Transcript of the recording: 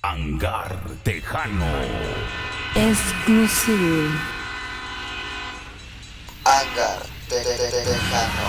Hangar Tejano. Exclusive. Hangar Tejano.